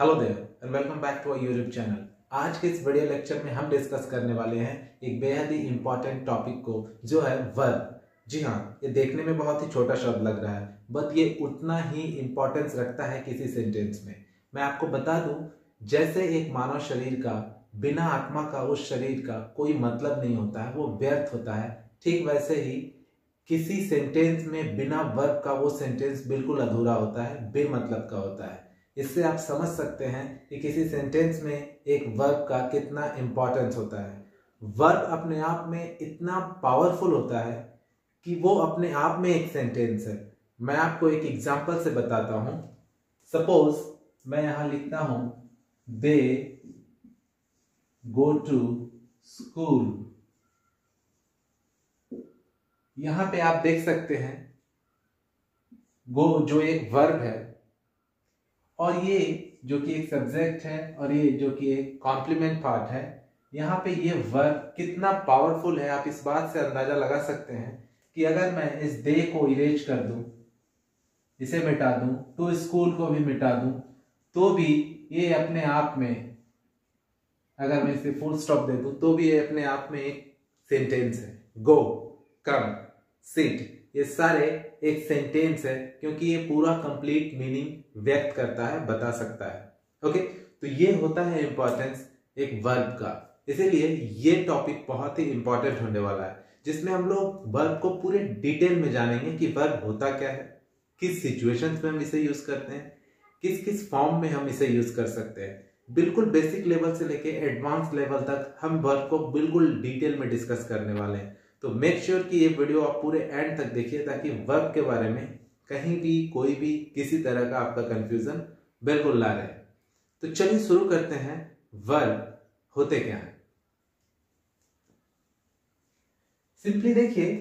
Hello there and welcome back to our YouTube channel आज के इस वीडियो लेक्चर में हम डिस्कस करने वाले हैं एक बेहद ही इंपॉर्टेंट टॉपिक को, जो है वर्ब जी हाँ ये देखने में बहुत ही छोटा शब्द लग रहा है बट ये उतना ही इंपॉर्टेंस रखता है किसी सेंटेंस में. मैं आपको बता दूँ, जैसे एक मानव शरीर का, बिना आत्मा का उस शरीर का कोई मतलब नहीं होता है, वो व्यर्थ होता है, ठीक वैसे ही किसी सेंटेंस में बिना वर्ब का वो सेंटेंस बिल्कुल अधूरा होता है, बेमतलब का होता है. इससे आप समझ सकते हैं कि किसी सेंटेंस में एक वर्ब का कितना इंपॉर्टेंस होता है। वर्ब अपने आप में इतना पावरफुल होता है कि वो अपने आप में एक सेंटेंस है। मैं आपको एक एग्जांपल से बताता हूँ। सपोज़ मैं यहाँ लिखता हूँ दे गो टू स्कूल यहाँ पे आप देख सकते हैं गो जो एक वर्ब है और ये जो कि एक सब्जेक्ट है और ये जो कि एक कॉम्प्लीमेंट पार्ट है, यहाँ पे ये वर्ब कितना पावरफुल है, आप इस बात से अंदाज़ा लगा सकते हैं कि अगर मैं इस दे को इरेज कर दूँ, इसे मिटा दूँ तो स्कूल को भी मिटा दूँ तो भी ये अपने आप में, अगर मैं इसे फुल स्टॉप दे दूँ तो भी ये अपने आप में एक सेंटेंस है। गो कम सिट ये सारे एक सेंटेंस है, क्योंकि ये पूरा कंप्लीट मीनिंग व्यक्त करता है, बता सकता है। ओके तो ये होता है इंपॉर्टेंस एक वर्ब का। इसीलिए ये टॉपिक बहुत ही इंपॉर्टेंट होने वाला है, जिसमें हम लोग वर्ब को पूरे डिटेल में जानेंगे कि वर्ब होता क्या है, किस सिचुएशन में हम इसे यूज़ करते हैं, किस किस फॉर्म में हम इसे यूज़ कर सकते हैं। बिल्कुल बेसिक लेवल से लेके एडवांस लेवल तक हम वर्ब को बिल्कुल डिटेल में डिस्कस करने वाले हैं। तो मेक श्योर sure कि ये वीडियो आप पूरे एंड तक देखिए ताकि वर्ब के बारे में कहीं भी, कोई भी, किसी तरह का आपका कंफ्यूजन बिल्कुल ला रहे। तो चलिए शुरू करते हैं। वर्ब होते क्या है? सिंपली देखिए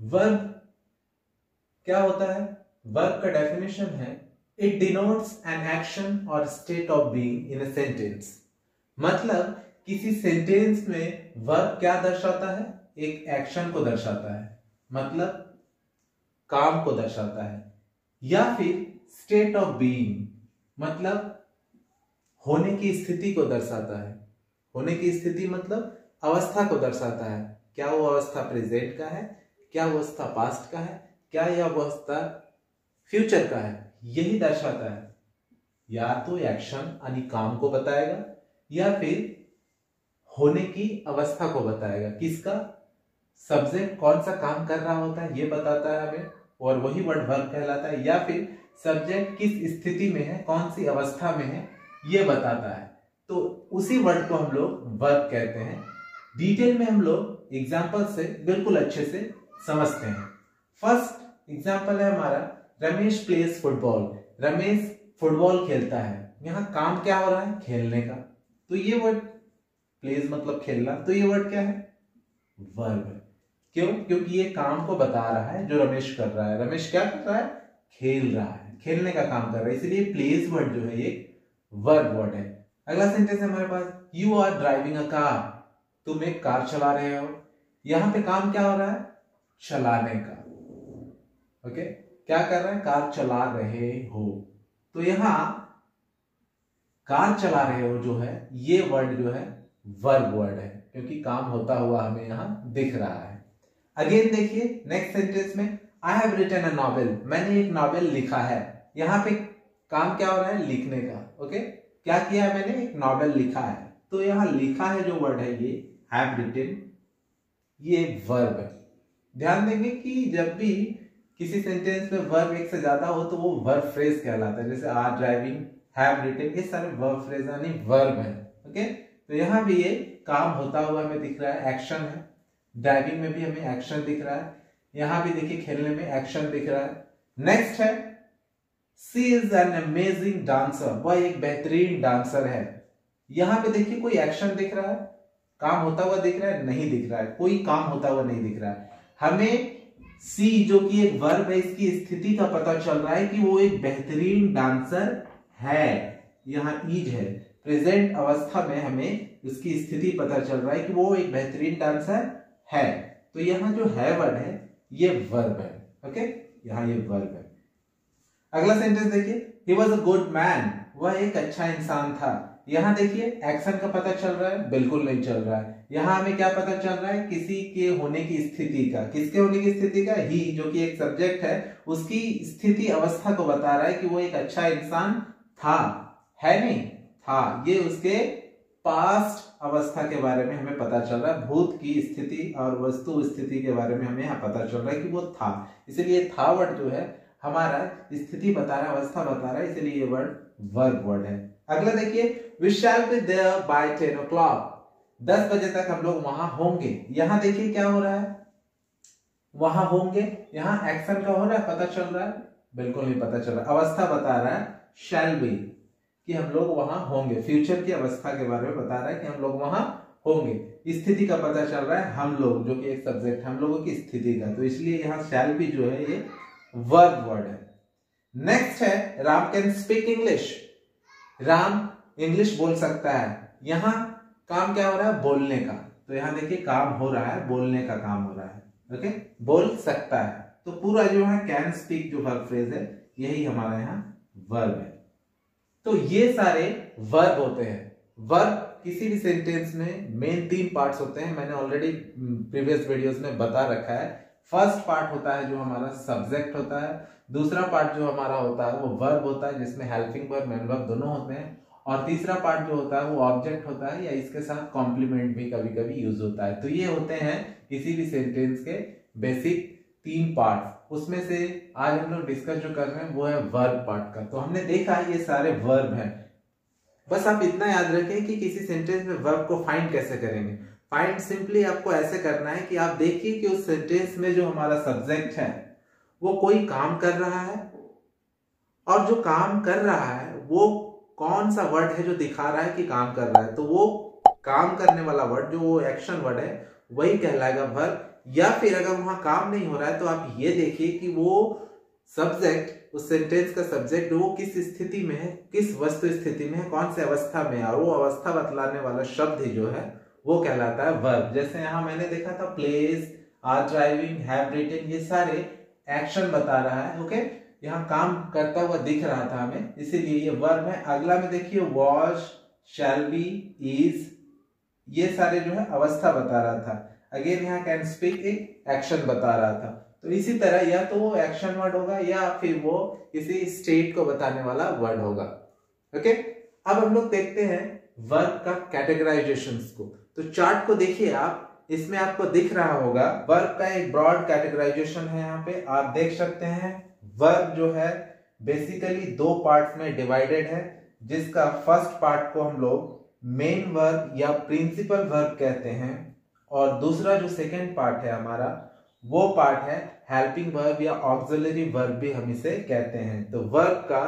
वर्ब क्या होता है? वर्ब का डेफिनेशन है इट डिनोट्स एन एक्शन और state of being in a sentence मतलब किसी सेंटेंस में वर्ब क्या दर्शाता है? एक एक्शन को दर्शाता है मतलब काम को दर्शाता है, या फिर स्टेट ऑफ़ बीइंग मतलब होने की स्थिति को दर्शाता है। होने की स्थिति मतलब अवस्था को दर्शाता है। क्या वो अवस्था प्रेजेंट का है? क्या वो अवस्था पास्ट का है? क्या यह अवस्था फ्यूचर का है? यही दर्शाता है। या तो एक्शन यानी काम को बताएगा, या फिर होने की अवस्था को बताएगा। किसका? सब्जेक्ट कौन सा काम कर रहा होता है, ये बताता है हमें, और वही वर्ड वर्ब कहलाता है, या फिर सब्जेक्ट किस स्थिति में है, कौन सी अवस्था में है, ये बताता है। तो उसी वर्ड को हम लोग वर्ब कहते हैं। डिटेल में हम लोग एग्ज़ाम्पल से बिल्कुल अच्छे से समझते हैं। फ़र्स्ट एग्ज़ाम्पल है हमारा Ramesh plays football Ramesh football खेलता है। यहाँ काम क्या हो रहा है? खेलने का। तो ये वर्ड प्लेस मतलब खेलना। तो ये वर्ड क्या है? वर्ब है क्यों? क्योंकि ये काम को बता रहा है जो रमेश कर रहा है। रमेश क्या कर रहा है? खेल रहा है। खेलने का काम कर रहा है। इसलिए प्लेस वर्ड जो है, ये वर्ब वर्ड है। अगला सेंटेंस है हमारे पास। You are driving a car तुम एक कार चला रहे हो। यहाँ पे काम क्या हो रहा है? चलाने का। ओके क्या कर रहे हैं? कार चला रहे हो। तो यहाँ कार चला रहे हो जो है, ये वर्ड जो है वर्ब वर्ड है। क्योंकि काम होता हुआ हमें यहाँ दिख रहा है। अगेन देखिए नेक्स्ट सेंटेंस में I have written a novel मैंने एक नॉवेल लिखा है। यहाँ पे काम क्या हो रहा है? लिखने का ओके क्या किया है मैंने? एक नॉवेल लिखा है। तो यहाँ लिखा है जो वर्ड है ये हैव रिटन ये वर्ब है ध्यान देंगे कि जब भी किसी सेंटेंस में वर्ब एक से ज़्यादा हो तो वो वर्ब फ्रेज कहलाता है। जैसे आर ड्राइविंग हैव रिटन ये सारे वर्ब फ्रेज यानी वर्ब है ओके तो यहाँ भी ये काम होता हुआ हमें दिख रहा है एक्शन है। ड्राइविंग में भी हमें एक्शन दिख रहा है। यहाँ भी देखिए खेलने में एक्शन दिख रहा है। नेक्स्ट है she is an amazing dancer वह एक बेहतरीन डांसर है। यहाँ पे देखिए कोई एक्शन दिख रहा है, काम होता हुआ दिख रहा है, नहीं दिख रहा है। कोई काम होता हुआ नहीं दिख रहा है। हमें सी जो कि एक वर्ब है, इसकी स्थिति का पता चल रहा है कि वो एक बेहतरीन डांसर है। यहाँ ईज है। प्रेजेंट अवस्था में हमें उसकी स्थिति पता चल रहा है कि वो एक बेहतरीन डांसर है। तो यहाँ जो है वर्ड है, ये वर्ब है ओके यहाँ ये वर्ब है। अगला सेंटेंस देखिए। He was a good man वह एक अच्छा इंसान था। यहाँ देखिए एक्शन का पता चल रहा है, बिल्कुल नहीं चल रहा है। यहाँ हमें क्या पता चल रहा है? किसी के होने की स्थिति का। किसके होने की स्थिति का? ही जो कि एक सब्जेक्ट है, उसकी स्थिति अवस्था को बता रहा है कि वो एक अच्छा इंसान था। है नहीं? था। ये उसके पास्ट अवस्था के बारे में हमें पता चल रहा है, भूत की स्थिति और वस्तु स्थिति के बारे में हमें यहाँ पता चल रहा है कि वो था। इसलिए था वर्ड जो है, हमारा स्थिति बता रहा है, अवस्था बता रहा है, इसलिए ये वर्ड वर्ब वर्ड है। अगला देखिए we shall be there by ten o'clock दस बजे तक हम लोग वहाँ होंगे। यहाँ देखिए क्या हो रहा है। वहाँ होंगे। यहाँ एक्शन का हो रहा है, पता चल रहा है। बिल्कुल नहीं पता चल रहा। अवस्था बता रहा है शैल बी कि हम लोग वहाँ होंगे। फ्यूचर की अवस्था के बारे में बता रहा है कि हम लोग वहाँ होंगे। स्थिति का पता चल रहा है हम लोग, जो कि एक सब्जेक्ट हम लोगों की स्थिति का। तो इसलिए यहाँ शैल भी जो है ये वर्ब वर्ड है। नेक्स्ट है Ram can speak English Ram English बोल सकता है। यहाँ काम क्या हो रहा है? बोलने का। तो यहाँ देखिए काम हो रहा है, बोलने का काम हो रहा है। ओके बोल सकता है। तो पूरा जो है कैन स्पीक जो वर्ब फ्रेज है, यही हमारा यहाँ वर्ब है। तो ये सारे वर्ब होते हैं। वर्ब किसी भी सेंटेंस में मेन तीन पार्ट्स होते हैं। मैंने ऑलरेडी प्रीवियस वीडियोस में बता रखा है। फ़र्स्ट पार्ट होता है जो हमारा सब्जेक्ट होता है। दूसरा पार्ट जो हमारा होता है वो वर्ब होता है, जिसमें हेल्पिंग वर्ब मेन वर्ब दोनों होते हैं। और तीसरा पार्ट जो होता है वो ऑब्जेक्ट होता है, या इसके साथ कॉम्प्लीमेंट भी कभी कभी यूज़ होता है। तो ये होते हैं किसी भी सेंटेंस के बेसिक तीन पार्ट उसमें से आज हम लोग डिस्कस जो कर रहे हैं, वो है वर्ब पार्ट का। तो हमने देखा ये सारे वर्ब हैं। बस आप इतना याद रखें कि किसी सेंटेंस में वर्ब को फाइंड कैसे करेंगे? फाइंड सिंपली आपको ऐसे करना है कि आप देखिए कि उस सेंटेंस में जो हमारा सब्जेक्ट है, वो कोई काम कर रहा है? और जो काम कर रहा है, वो कौन सा वर्ड है जो दिखा रहा है कि काम कर रहा है? तो वो काम करने वाला वर्ड जो वो एक्शन वर्ड है, वही कहलाएगा वर्ब या फिर अगर वहाँ काम नहीं हो रहा है तो आप ये देखिए कि वो सब्जेक्ट उस सेंटेंस का सब्जेक्ट वो किस स्थिति में है, किस वस्तु स्थिति में है, कौन से अवस्था में है, और वो अवस्था बतलाने वाला शब्द जो है, वो कहलाता है वर्ब जैसे यहाँ मैंने देखा था plays are driving have written ये सारे एक्शन बता रहा है ओके यहाँ काम करता हुआ दिख रहा था हमें, इसीलिए ये वर्ब है। अगला में देखिए वॉश शैल बी इज़ ये सारे जो है, अवस्था बता रहा था। अगेन यहाँ कैन स्पीक एक एक्शन बता रहा था। तो इसी तरह या तो वो एक्शन वर्ड होगा या फिर वो किसी स्टेट को बताने वाला वर्ड होगा। ओके अब हम लोग देखते हैं वर्ब का कैटेगराइजेशन को। तो चार्ट को देखिए आप। इसमें आपको दिख रहा होगा वर्ब का एक ब्रॉड कैटेगराइजेशन है यहाँ पे। आप देख सकते हैं वर्ब जो है बेसिकली दो पार्ट में डिवाइडेड है, जिसका फ़र्स्ट पार्ट को हम लोग मेन वर्ब या प्रिंसिपल वर्ब कहते हैं। और दूसरा जो सेकेंड पार्ट है हमारा, वो पार्ट है हेल्पिंग वर्ब या ऑक्सिलरी वर्ब भी हम इसे कहते हैं। तो वर्ब का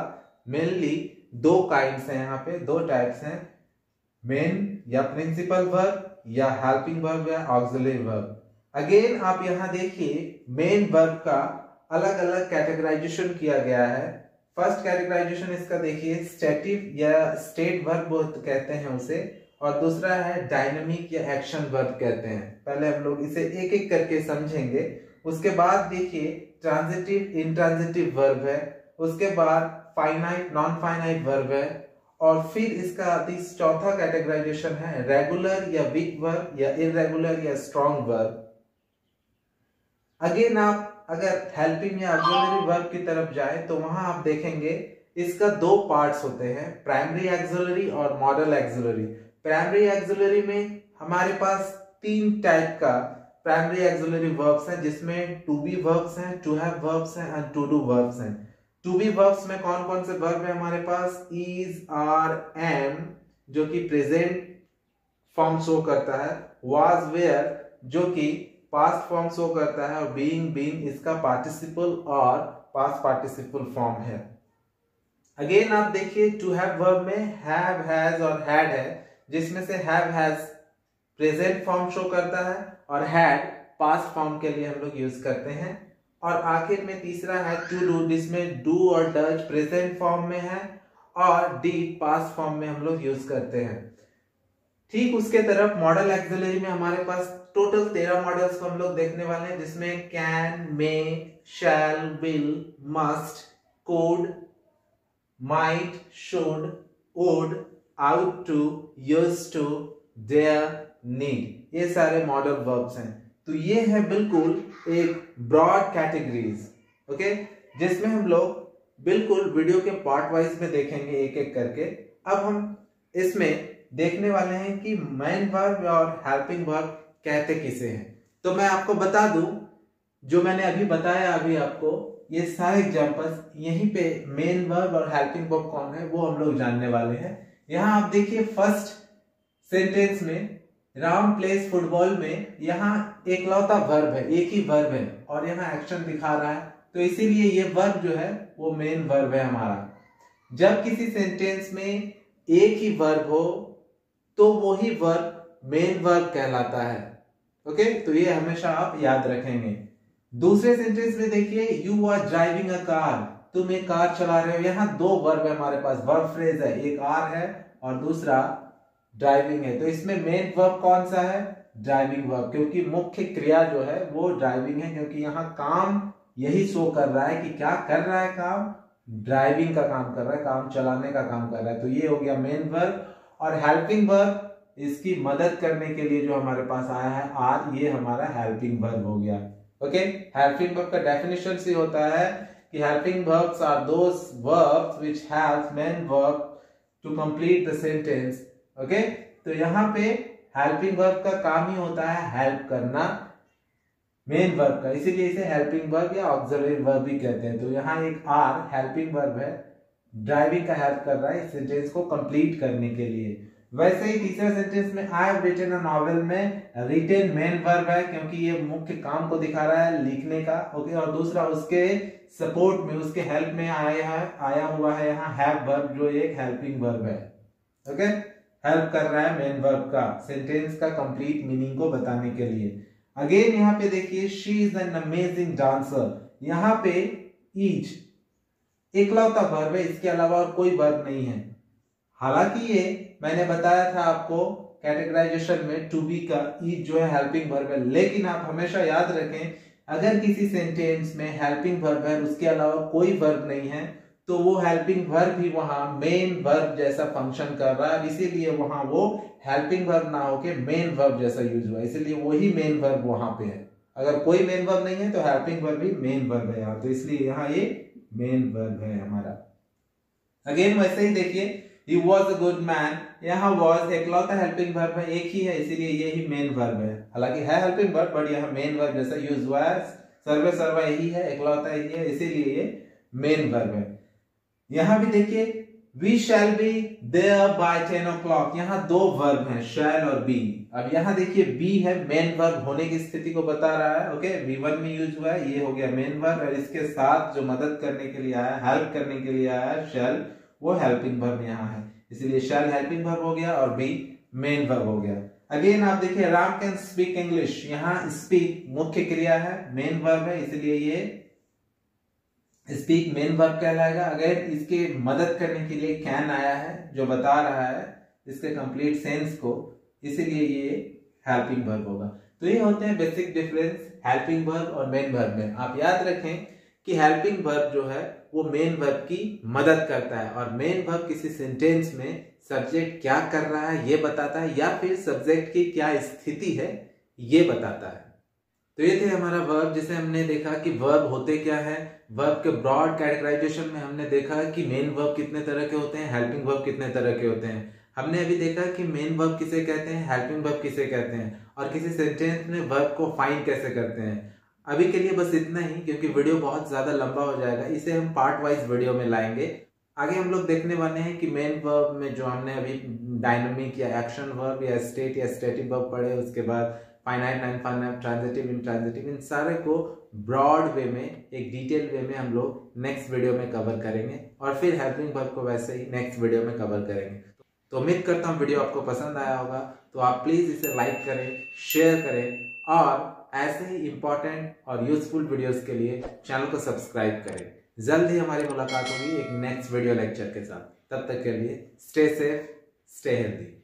मेनली दो काइंड्स हैं यहाँ पे, दो टाइप्स हैं। मेन या प्रिंसिपल वर्ब या हेल्पिंग वर्ब या ऑक्सिलरी वर्ब अगेन आप यहाँ देखिए मेन वर्ब का अलग अलग कैटेगराइजेशन किया गया है। फ़र्स्ट कैटेगराइजेशन इसका देखिए स्टेटिव या स्टेट वर्ब कहते हैं उसे। और दूसरा है डायनेमिक या एक्शन वर्ब कहते हैं। पहले हम लोग इसे एक एक करके समझेंगे। उसके बाद देखिए ट्रांजिटिव इंट्रांजिटिव वर्ब है। उसके बाद फाइनाइट नॉन फाइनाइट वर्ब है। और फिर इसका चौथा कैटेगराइजेशन है रेगुलर या वीक वर्ब या इरेगुलर या स्ट्रॉन्ग वर्ब अगेन आप अगर हेल्पिंग या ऑक्सिलरी वर्ब की तरफ़ जाए तो वहाँ आप देखेंगे, इसका दो पार्ट्स होते हैं प्राइमरी एक्सिलरी और मॉडल एक्सिलरी प्राइमरी एक्सिलरी में हमारे पास तीन टाइप का प्राइमरी एक्सिलरी वर्ब्स हैं, जिसमें टू बी वर्ब्स हैं टू हैव वर्ब्स हैं एंड टू डू वर्ब्स हैं। टू बी वर्ब्स में कौन कौन से वर्ब है हमारे पास? इज़ आर एम जो कि प्रेजेंट फॉर्म शो करता है वाज वेयर जो कि पास्ट फॉर्म शो करता है, और बीइंग बीइंग इसका पार्टिसिपल और पास्ट पार्टिसिपल फॉर्म है। अगेन आप देखिए टू हैव वर्ब में हैव हैज़ और हैड है। जिसमें से have has present form show करता है और हैड पास्ट फॉर्म के लिए हम लोग यूज़ करते हैं। और आखिर में तीसरा है टू डू जिसमें डू और डज प्रेजेंट फॉर्म में है और डी पास फॉर्म में हम लोग यूज़ करते हैं। ठीक उसके तरफ़ मॉडल एक्सिलरी में हमारे पास टोटल तेरह मॉडल्स को हम लोग देखने वाले हैं, जिसमें can may shall will must could might should would ought to used to dare need ये सारे मॉडल वर्ब्स हैं। तो ये है बिल्कुल एक ब्रॉड कैटेगरीज ओके जिसमें हम लोग बिल्कुल वीडियो के पार्ट वाइज में देखेंगे एक एक करके। अब हम इसमें देखने वाले हैं कि मेन वर्ब और हेल्पिंग वर्ब कहते किसे हैं। तो मैं आपको बता दूँ, जो मैंने अभी बताया अभी आपको, ये सारे एग्जांपल्स यहीं पे मेन वर्ब और हेल्पिंग वर्ब कौन है, वो हम लोग जानने वाले हैं। यहाँ आप देखिए फ़र्स्ट सेंटेंस में राम प्लेस फुटबॉल में यहाँ एक लौता वर्ब है, एक ही वर्ब है और यहाँ एक्शन दिखा रहा है। तो इसीलिए ये वर्ब जो है, वो मेन वर्ब है हमारा। जब किसी सेंटेंस में एक ही वर्ब हो तो वो ही वर्ब मेन वर्ब कहलाता है। ओके तो ये हमेशा आप याद रखेंगे। दूसरे सेंटेंस में देखिए you are driving a car तुम एक कार चला रहे हो। यहाँ दो वर्ब है हमारे पास। वर्ब फ्रेज है, एक आर है और दूसरा ड्राइविंग है। तो इसमें मेन वर्ब कौन सा है? ड्राइविंग वर्ब क्योंकि मुख्य क्रिया जो है, वो ड्राइविंग है, क्योंकि यहाँ काम यही शो कर रहा है कि क्या कर रहा है काम? ड्राइविंग का काम कर रहा है, काम चलाने का काम कर रहा है। तो ये हो गया मेन वर्ब और हेल्पिंग वर्ब इसकी मदद करने के लिए जो हमारे पास आया है आर ये हमारा हेल्पिंग वर्ब हो गया। ओके हेल्पिंग वर्ब का डेफिनेशन से होता है कि helping verbs are those verbs which help main verb to complete the sentence okay तो यहाँ पे हेल्पिंग वर्ब का काम ही होता है हेल्प करना मेन वर्ब का। इसीलिए इसे हेल्पिंग वर्ब या ऑक्सिलरी वर्ब भी कहते हैं। तो यहाँ एक आर हेल्पिंग वर्ब है ड्राइविंग का हेल्प कर रहा है सेंटेंस को कंप्लीट करने के लिए। वैसे ही तीसरा सेंटेंस में I have written a novel में रिटेन मेन वर्ब है, क्योंकि ये मुख्य काम को दिखा रहा है लिखने का ओके और दूसरा, उसके सपोर्ट में, उसके हेल्प में आया है, आया हुआ है यहाँ हैव वर्ब जो एक हेल्पिंग वर्ब है ओके हेल्प कर रहा है मेन वर्ब का सेंटेंस का कंप्लीट मीनिंग को बताने के लिए। अगेन यहाँ पे देखिए she is an amazing dancer यहाँ पे ईच इकलौता वर्ब है, इसके अलावा और कोई वर्ब नहीं है। हालाँकि ये मैंने बताया था आपको कैटेगराइजेशन में टू बी का ईच जो है हेल्पिंग वर्ब है। लेकिन आप हमेशा याद रखें, अगर किसी सेंटेंस में हेल्पिंग वर्ब है, उसके अलावा कोई वर्ब नहीं है तो वो हेल्पिंग वर्ब भी वहाँ मेन वर्ब जैसा फ़ंक्शन कर रहा है। इसीलिए वहाँ वो हेल्पिंग वर्ब ना होके मेन वर्ब जैसा यूज़ हुआ। इसलिए वही मेन वर्ब वहाँ पे है। अगर कोई मेन वर्ब नहीं है तो हेल्पिंग वर्ब भी मेन वर्ब है यहाँ। तो इसलिए यहाँ ये मेन वर्ब है हमारा। अगेन वैसे ही देखिए he was a good man यहाँ वॉज़ एकलौता हेल्पिंग वर्ब है, एक ही है, इसीलिए ये ही मेन वर्ब है। हालाँकि है हेल्पिंग वर्ब बट यहाँ मेन वर्ब जैसा यूज़ हुआ है, सर्वे सर्वा यही है, एकलौता यही है, इसीलिए ये मेन वर्ब है। यहाँ भी देखिए we shall be there by ten o'clock यहाँ दो वर्ब हैं शैल और बी अब यहाँ देखिए बी है मेन वर्ब होने की स्थिति को बता रहा है ओके बी वन में यूज़ हुआ है, ये हो गया मेन वर्ब और इसके साथ जो मदद करने के लिए आया हेल्प करने के लिए आया शैल वो हेल्पिंग वर्ब यहाँ है। इसलिए शैल हेल्पिंग वर्ब हो गया और बी मेन वर्ब हो गया। अगेन आप देखिए राम कैन स्पीक इंग्लिश यहाँ स्पीक मुख्य क्रिया है मेन वर्ब है, इसलिए ये स्पीक मेन वर्ब कहलाएगा। अगर इसके मदद करने के लिए कैन आया है, जो बता रहा है, इसके कंप्लीट सेंस को, इसीलिए ये हेल्पिंग वर्ब होगा। तो ये होते हैं बेसिक डिफरेंस हेल्पिंग वर्ब और मेन वर्ब में। आप याद रखें कि हेल्पिंग वर्ब जो है वो मेन वर्ब की मदद करता है। और मेन वर्ब किसी सेंटेंस में सब्जेक्ट क्या कर रहा है, ये बताता है, या फिर सब्जेक्ट की क्या स्थिति है, ये बताता है। तो ये थे हमारा वर्ब जिसे हमने देखा कि वर्ब होते क्या है। वर्ब के ब्रॉड कैटेगराइजेशन में हमने देखा कि मेन वर्ब कितने तरह के होते हैं हेल्पिंग वर्ब कितने तरह के होते हैं। हमने अभी देखा कि मेन वर्ब किसे कहते हैं हेल्पिंग वर्ब किसे कहते हैं। और किसी सेंटेंस में वर्ब को फाइंड कैसे करते हैं। अभी के लिए बस इतना ही, क्योंकि वीडियो बहुत ज़्यादा लंबा हो जाएगा। इसे हम पार्ट वाइज वीडियो में लाएँगे। आगे हम लोग देखने वाले हैं कि मेन वर्ब में जो हमने अभी डायनामिक या एक्शन वर्ब या स्टेट या स्टेटिक वर्ब पढ़े, उसके बाद finite non finite transitive intransitive इन सारे को ब्रॉड वे में, एक डिटेल वे में हम लोग नेक्स्ट वीडियो में कवर करेंगे। और फिर हेल्पिंग वर्ब को वैसे ही नेक्स्ट वीडियो में कवर करेंगे। तो उम्मीद करता हूँ वीडियो आपको पसंद आया होगा। तो आप प्लीज़ इसे लाइक करें शेयर करें, और ऐसे ही इंपॉर्टेंट और यूजफुल वीडियोस के लिए चैनल को सब्सक्राइब करें। जल्द ही हमारी मुलाकात होगी एक नेक्स्ट वीडियो लेक्चर के साथ। तब तक के लिए स्टे सेफ़ स्टे हेल्थी